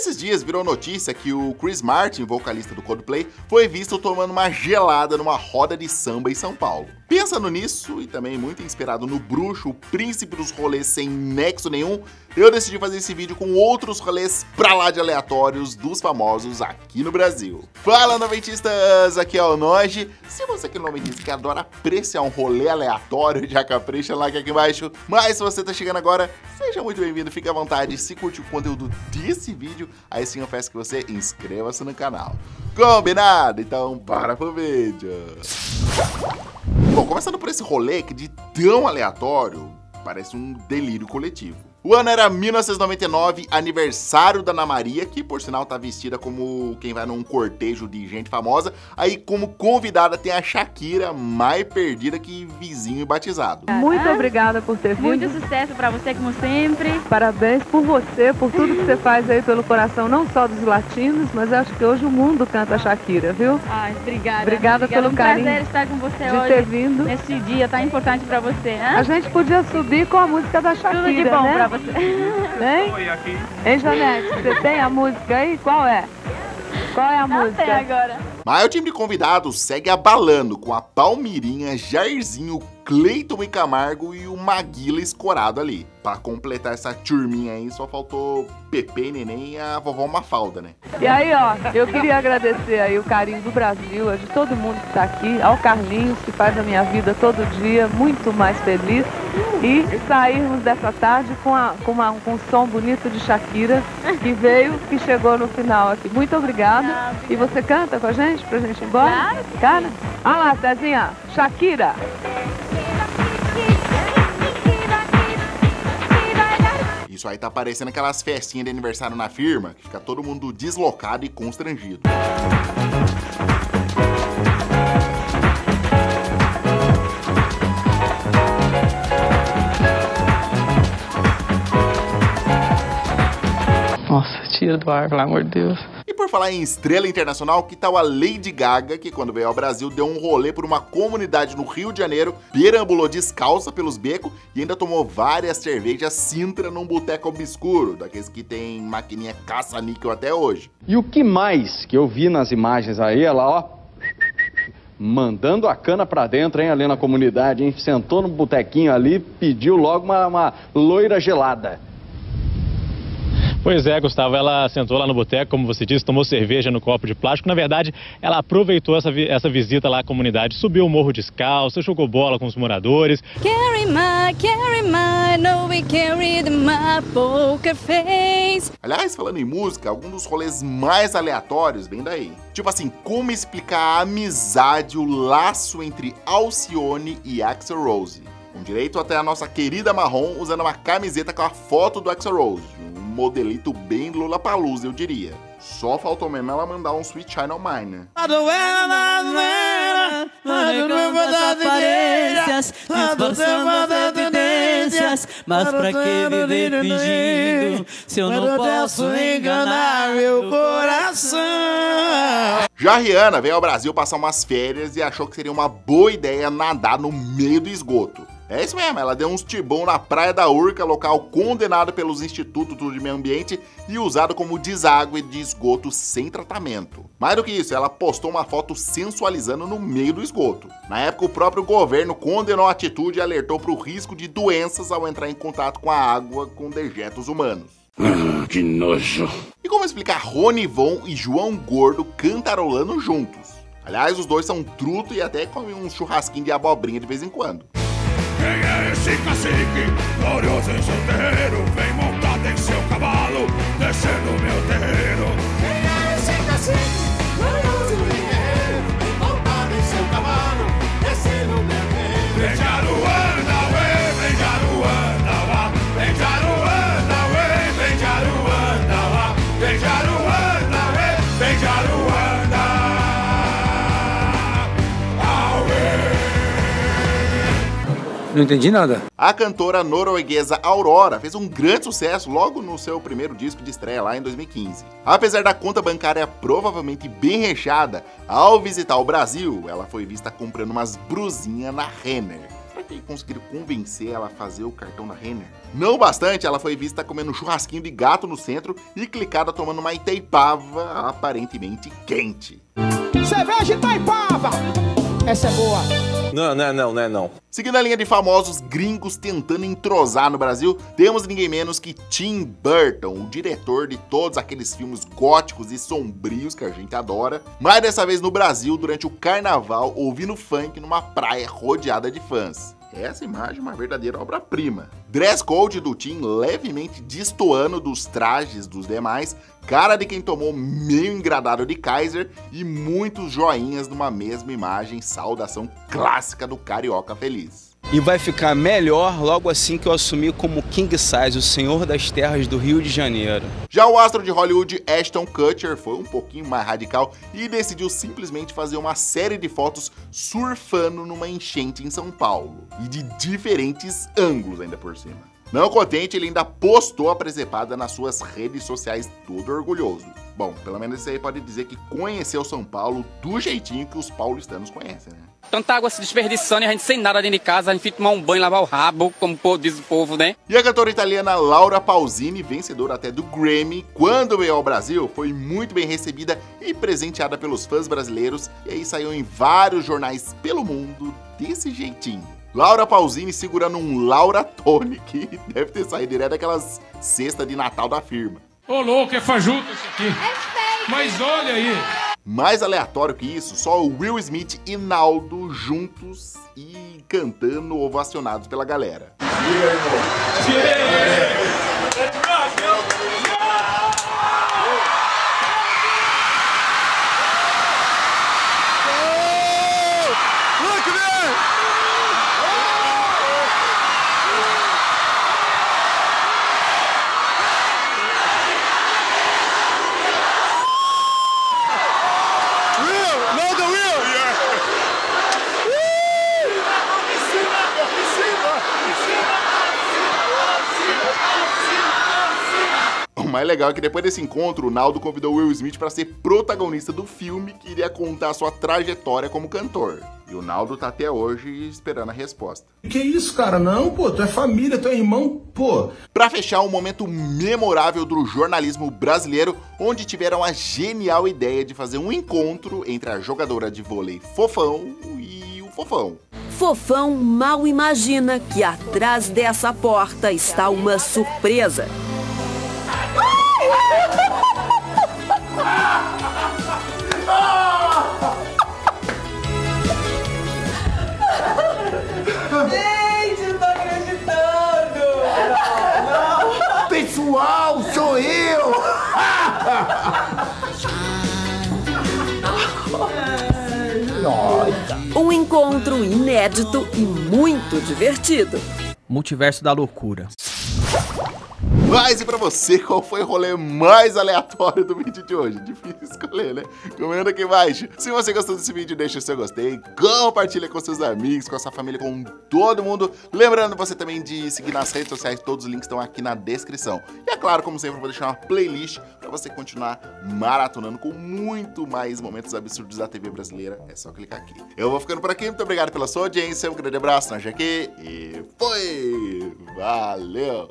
Esses dias virou notícia que o Chris Martin, vocalista do Coldplay, foi visto tomando uma gelada numa roda de samba em São Paulo. Pensando nisso, e também muito inspirado no bruxo, o príncipe dos rolês sem nexo nenhum, eu decidi fazer esse vídeo com outros rolês pra lá de aleatórios dos famosos aqui no Brasil. Fala, noventistas! Aqui é o Noge. Se você que é noventista que adora apreciar um rolê aleatório, já capricha lá aqui embaixo. Mas se você tá chegando agora, seja muito bem-vindo, fique à vontade. Se curte o conteúdo desse vídeo, aí sim eu peço que você inscreva-se no canal. Combinado? Então bora pro vídeo! Bom, começando por esse rolê que de tão aleatório, parece um delírio coletivo. O ano era 1999, aniversário da Ana Maria, que por sinal tá vestida como quem vai num cortejo de gente famosa. Aí, como convidada, tem a Shakira, mais perdida que vizinho e batizado. Muito obrigada por ter vindo. Muito sucesso pra você, como sempre. Parabéns por você, por tudo que você faz aí pelo coração, não só dos latinos, mas eu acho que hoje o mundo canta a Shakira, viu? Ai, obrigada. Obrigada pelo um carinho prazer estar com você de hoje. ter vindo. Nesse dia tão importante pra você, né? A gente podia subir com a música da Shakira, Tudo de bom né? Você. Hein? Hein, Janete? Você tem a música aí? Qual é? Qual é a Não música? sei agora. Mas o time de convidados segue abalando com a Palmirinha, Jairzinho, Cleiton e Camargo e o Maguila escorado ali. Pra completar essa turminha aí, só faltou Pepe Neném e a vovó Mafalda, né? E aí, ó, eu queria agradecer aí o carinho do Brasil, de todo mundo que tá aqui, ao Carlinhos, que faz a minha vida todo dia muito mais feliz. E sairmos dessa tarde com, a, com, uma, com um som bonito de Shakira, que veio, que chegou no final aqui. Muito obrigada. E você canta com a gente, pra gente ir embora? Claro Cara? Olha lá, Cezinha, Shakira. Isso aí tá parecendo aquelas festinhas de aniversário na firma, que fica todo mundo deslocado e constrangido. Nossa, tira do ar, pelo amor de Deus. Falar em estrela internacional, que tal a Lady Gaga, que quando veio ao Brasil deu um rolê por uma comunidade no Rio de Janeiro, perambulou descalça pelos becos e ainda tomou várias cervejas Sintra num boteco obscuro, daqueles que tem maquininha caça-níquel até hoje. E o que mais que eu vi nas imagens aí, ela, ó, mandando a cana pra dentro, hein, ali na comunidade, hein? Sentou no botequinho ali, pediu logo uma, uma loira gelada. Pois é, Gustavo, ela sentou lá no boteco, como você disse, tomou cerveja no copo de plástico. Na verdade, ela aproveitou essa, vi- essa visita lá à comunidade, subiu o morro descalço, jogou bola com os moradores. Carry my, carry my, no we carry the my poker face. Aliás, falando em música, algum dos rolês mais aleatórios vem daí. Tipo assim, como explicar a amizade, o laço entre Alcione e Axel Rose? Com direito até a nossa querida Marrom usando uma camiseta com a foto do Axel Rose. Um modelito bem Lula Palusa, eu diria. Só faltou mesmo ela mandar um Sweet China Mine, né? aparências. Mas pra que viver fingindo se eu não posso enganar meu coração? Já a Rihanna veio ao Brasil passar umas férias e achou que seria uma boa ideia nadar no meio do esgoto. É isso mesmo, ela deu uns tibão na Praia da Urca, local condenado pelos Institutos de Meio Ambiente e usado como deságue de esgoto sem tratamento. Mais do que isso, ela postou uma foto sensualizando no meio do esgoto. Na época, o próprio governo condenou a atitude e alertou para o risco de doenças ao entrar em contato com a água com dejetos humanos. Que nojo. E como explicar Rony Von e João Gordo cantarolando juntos? Aliás, os dois são truto e até comem um churrasquinho de abobrinha de vez em quando. Quem é esse cacique? Glorioso em seu terreiro, vem montado em seu cavalo, descendo meu terreiro. Quem é esse cacique? Não entendi nada. A cantora norueguesa Aurora fez um grande sucesso logo no seu primeiro disco de estreia lá em 2015. Apesar da conta bancária provavelmente bem recheada, ao visitar o Brasil, ela foi vista comprando umas brusinhas na Renner. Será que conseguiram convencer ela a fazer o cartão da Renner? Não bastante, ela foi vista comendo um churrasquinho de gato no centro e clicada tomando uma Itaipava aparentemente quente. Cerveja Itaipava! Essa é boa. Não, não, não, não, não. Seguindo a linha de famosos gringos tentando entrosar no Brasil, temos ninguém menos que Tim Burton, o diretor de todos aqueles filmes góticos e sombrios que a gente adora, mas dessa vez no Brasil durante o carnaval ouvindo funk numa praia rodeada de fãs. Essa imagem é uma verdadeira obra-prima. Dress code do Tim levemente destoando dos trajes dos demais, cara de quem tomou meio engradado de Kaiser e muitos joinhas numa mesma imagem, saudação clássica do carioca feliz. E vai ficar melhor logo assim que eu assumir como King Size, o senhor das terras do Rio de Janeiro. Já o astro de Hollywood Ashton Kutcher foi um pouquinho mais radical e decidiu simplesmente fazer uma série de fotos surfando numa enchente em São Paulo. E de diferentes ângulos ainda por cima. Não contente, ele ainda postou a presepada nas suas redes sociais, todo orgulhoso. Bom, pelo menos isso aí pode dizer que conheceu São Paulo do jeitinho que os paulistanos conhecem, né? Tanta água se desperdiçando e a gente sem nada dentro de casa, a gente fica tomar um banho, lavar o rabo, como diz o povo, né? E a cantora italiana Laura Pausini, vencedora até do Grammy, quando veio ao Brasil, foi muito bem recebida e presenteada pelos fãs brasileiros, e aí saiu em vários jornais pelo mundo desse jeitinho. Laura Pausini segurando um Laura Tony, que deve ter saído direto daquelas cestas de Natal da firma. Ô louco, é fajuto isso aqui. É fake. Mas olha aí. Mais aleatório que isso, só o Will Smith e Naldo juntos e cantando ovacionados pela galera. Yeah, yeah. Mais legal é que depois desse encontro, o Naldo convidou Will Smith para ser protagonista do filme que iria contar sua trajetória como cantor. E o Naldo tá até hoje esperando a resposta. Que isso, cara? Não, pô, tu é família, tu é irmão, pô. Pra fechar, um momento memorável do jornalismo brasileiro, onde tiveram a genial ideia de fazer um encontro entre a jogadora de vôlei Fofão e o Fofão. Fofão mal imagina que atrás dessa porta está uma surpresa. Um encontro inédito e muito divertido. Multiverso da loucura. Mas e pra você, qual foi o rolê mais aleatório do vídeo de hoje? Difícil escolher, né? Comenta aqui embaixo. Se você gostou desse vídeo, deixa o seu gostei, compartilha com seus amigos, com a sua família, com todo mundo. Lembrando você também de seguir nas redes sociais, todos os links estão aqui na descrição. E é claro, como sempre, eu vou deixar uma playlist você continuar maratonando com muito mais momentos absurdos da TV brasileira. É só clicar aqui. Eu vou ficando por aqui, muito obrigado pela sua audiência, um grande abraço na Jaque e foi! Valeu!